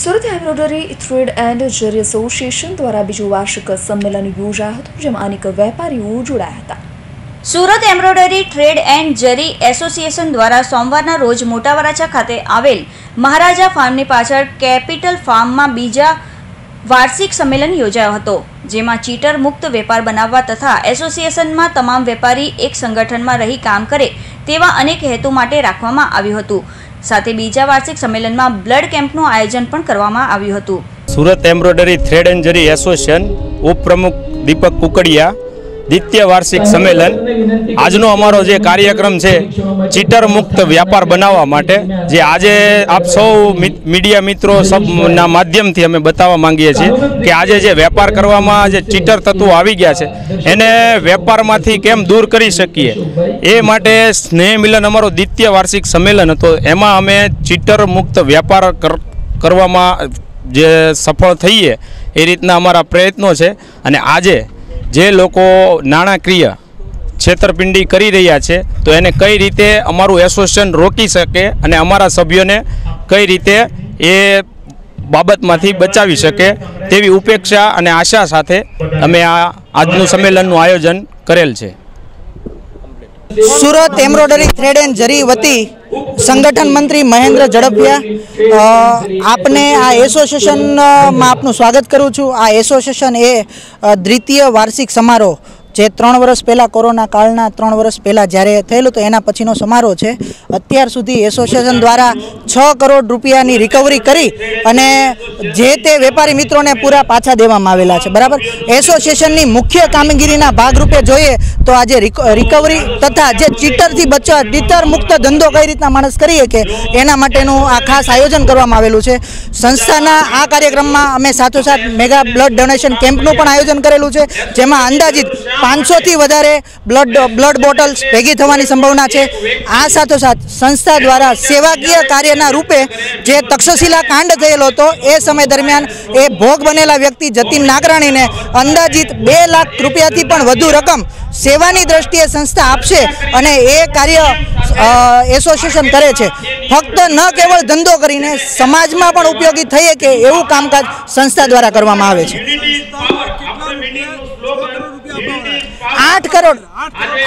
Surat embroidery thread and zari association દ્વારા બીજું વાર્ષિક સંમેલન યોજાયું હતું, જેમાં અનેક વેપારીઓ જોડાયા હતા. Surat embroidery trade and zari association દ્વારા સોમવારના રોજ મોટા વરાછા ખાતે આવેલ મહારાજા ફાર્મની પાછળ કેપિટલ ફાર્મમાં બીજા વાર્ષિક સંમેલન યોજાયો હતો, જેમાં ચીટર મુક્ત વેપાર બનાવવા તથા એસોસિએશનમાં તમામ વેપારી એક સંગઠનમાં રહી કામ કરે તેવા અનેક હેતુ માટે રાખવામાં આવ્યું હતું. સાથે બીજા વાર્ષિક સંમેલનમાં બ્લડ કેમ્પનું આયોજન પણ કરવામાં આવ્યું હતું. Surat embroidery thread and zari association ઉપપ્રમુખ દીપક કુકડિયા દ્વિતીય વાર્ષિક સંમેલન. આજનો અમારો જે કાર્યક્રમ છે, ચીટર મુક્ત વ્યાપાર બનાવવા માટે, જે આજે આપ સૌ મીડિયા મિત્રો સબના માધ્યમથી અમે બતાવવા માંગીએ છીએ કે આજે જે વેપાર કરવામાં જે ચીટર તત્વો આવી ગયા છે, એને વેપારમાંથી કેમ દૂર કરી શકીએ? એ માટે સ્નેહ મિલન અમારો દ્વિતીય વાર્ષિક સંમેલન હતો. એમાં અમે ચીટર મુક્ત વ્યાપાર કર- કરવામાં જે સફળ થઈએ, એ રીતના અમારા પ્રયત્નો છે. અને આજે જે લોકો નાણાકીય છેતરપિંડી કરી રહ્યા છે, તો એને કઈ રીતે અમારું એસોસિએશન રોકી શકે અને અમારા સભ્યોને કઈ રીતે એ બાબતમાંથી બચાવી શકે તેવી ઉપેક્ષા અને આશા સાથે અમે આ આજનું સંમેલનનું આયોજન કરેલ છે. સુરત એમ્બ્રોડરી થ્રેડ એન્ડ જરી વતી સંગઠન મંત્રી મહેન્દ્ર ઝડપિયા આપને આ એસોસિએશનમાં આપનું સ્વાગત કરું છું. આ એસોસિએશન એ દ્વિતીય વાર્ષિક સમારોહ જે ત્રણ વર્ષ પહેલાં કોરોના કાળના ત્રણ વર્ષ પહેલાં જ્યારે થયેલું તો એના પછીનો સમારોહ છે, અત્યાર સુધી એસોસિએશન દ્વારા છ કરોડ રૂપિયાની રિકવરી કરી અને જે તે વેપારી મિત્રોને પૂરા પાછા દેવામાં આવેલા છે, બરાબર? એસોસિએશનની મુખ્ય કામગીરીના ભાગરૂપે જોઈએ તો આજે રિક- રિકવરી તથા જે ચીટરથી બચવા ચીટર મુક્ત ધંધો કઈ રીતના માણસ કરીએ કે એના માટેનું આ ખાસ આયોજન કરવામાં આવેલું છે. સંસ્થાના આ કાર્યક્રમમાં અમે સાથોસાથ મેગા બ્લડ ડોનેશન કેમ્પનું પણ આયોજન કરેલું છે, જેમાં અંદાજિત પાંચસોથી વધારે બ્લડ બ્લડ બોટલ્સ ભેગી થવાની સંભાવના છે. આ સાથોસાથ સંસ્થા દ્વારા સેવાકીય કાર્યના રૂપે જે તક્ષશિલા કાંડ થયેલો હતો, એ સમય દરમિયાન એ ભોગ બનેલા વ્યક્તિ જતીન નાગરાણીને અંદાજિત બે લાખ રૂપિયાથી પણ વધુ રકમ સેવાની દ્રષ્ટિએ સંસ્થા આપશે અને એ કાર્ય એસોસિએશન કરે છે. ફક્ત ન કેવળ ધંધો કરીને, સમાજમાં પણ ઉપયોગી થઈએ કે એવું કામકાજ સંસ્થા દ્વારા કરવામાં આવે છે? આઠ કરોડ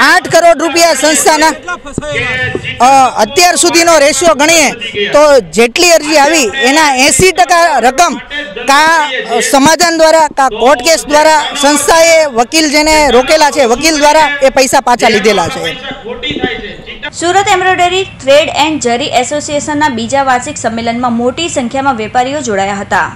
આઠ કરોડ રૂપિયા સંસ્થાના અત્યાર સુધીનો રેશિયો ગણીએ તો જેટલી અરજી આવી એના એંસી ટકા રકમ કા સમાધાન દ્વારા કા કોર્ટ કેસ દ્વારા સંસ્થાએ વકીલ જેને રોકેલા છે, વકીલ દ્વારા એ પૈસા પાછા લીધેલા છે. સુરત એમ્બ્રોઇડરી થ્રેડ એન્ડ જરી એસોસિએશનના બીજા વાર્ષિક સંમેલનમાં મોટી સંખ્યામાં વેપારીઓ જોડાયા હતા.